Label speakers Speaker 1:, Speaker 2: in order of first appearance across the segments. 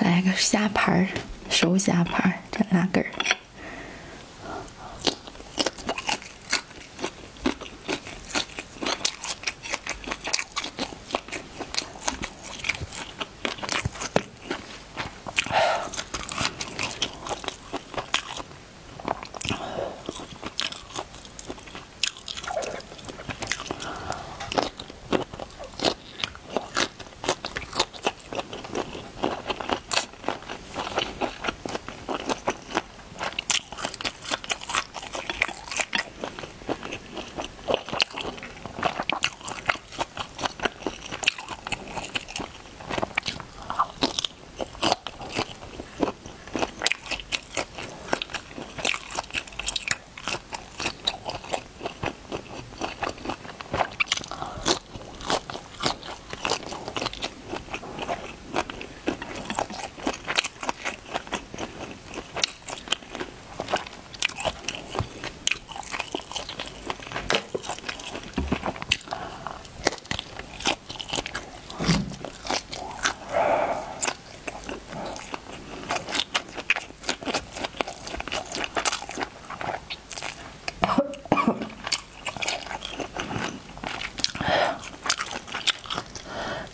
Speaker 1: 来个虾盘儿，熟虾盘儿，这拉根儿。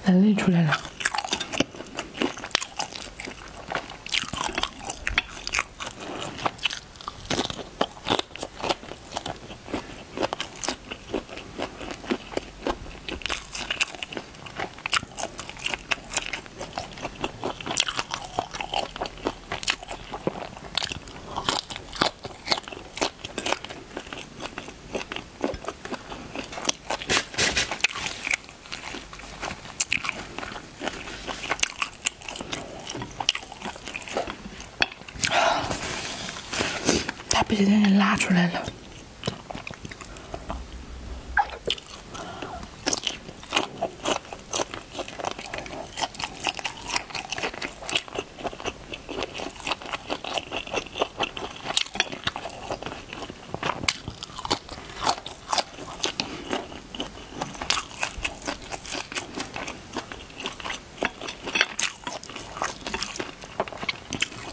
Speaker 1: 眼泪出来了。被人给拉出来了。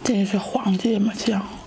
Speaker 1: 这也是黄芥末酱。